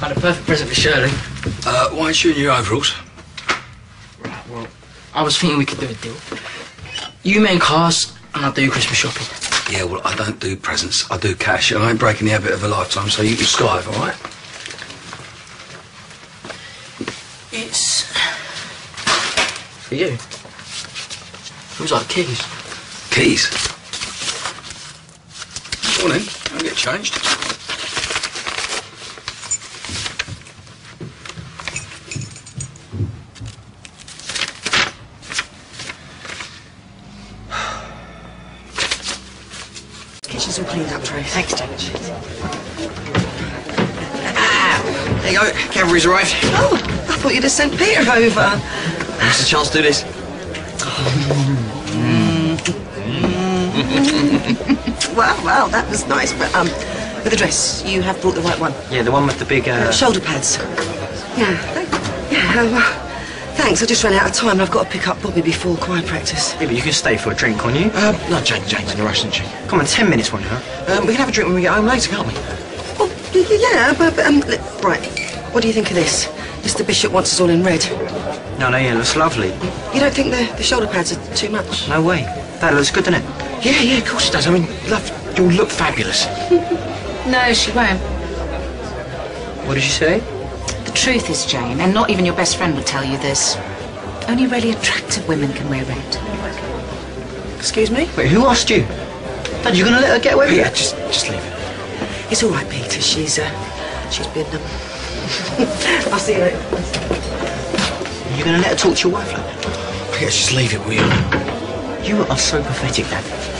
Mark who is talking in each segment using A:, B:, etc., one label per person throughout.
A: Had a perfect present for Shirley.
B: Uh, why aren't you in your overalls?
A: Right, well, I was thinking we could do a deal. You main cars, and I'll do Christmas shopping.
B: Yeah, well, I don't do presents. I do cash, and I ain't breaking the habit of a lifetime, so you can skive, all right?
A: It's for you. Who's like keys?
B: Keys. Then, I'll get changed.
C: Kitchen's all cleaned up, Trace.
A: Thanks, David.
D: There you go, cavalry's arrived.
C: Oh, I thought you'd have sent Peter over.
D: What's the chance to do this?
C: Well, well, that was nice, but um, with the dress, you have brought the right one.
D: Yeah, the one with the big, uh...
C: Shoulder pads. Yeah, yeah. Uh, well, thanks. I just ran out of time. and I've got to pick up Bobby before choir practice.
D: Yeah, but you can stay for a drink, can't you?
E: Um, no, Jane, Jane's in a rush, isn't she?
D: Come on, ten minutes, won't you?
E: Um, we can have a drink when we get home later, can't we?
C: Well, y- y- yeah, but, but um, right. What do you think of this? Mr. Bishop wants us all in red.
D: No, no, yeah, it looks lovely.
C: You don't think the, the shoulder pads are too much?
D: No way. That looks good, doesn't it?
E: Yeah, yeah, of course it does. I mean, love, you'll look fabulous.
F: No, she won't.
D: What did she say?
F: The truth is, Jane, and not even your best friend would tell you this. Only really attractive women can wear red.
C: Excuse me?
D: Wait, who asked you? Dad, you gonna let her get away with it?
E: Yeah,
D: it?
E: just, just leave it.
C: It's all right, Peter. She's uh, she's been um. I'll see you later.
D: You gonna let her talk to your wife like that?
E: Yeah, just leave it, will you?
D: You are so pathetic, Dad.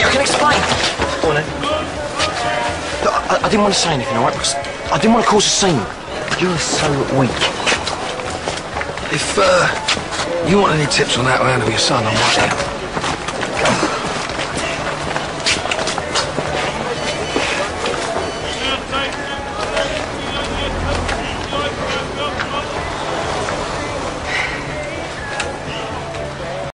E: I can explain.
D: Go on, then.
E: Look, I, I didn't want to say anything, all right? Because I didn't want to cause a scene.
D: You're so weak.
B: If, uh, you want any tips on how to handle your son, I'm right.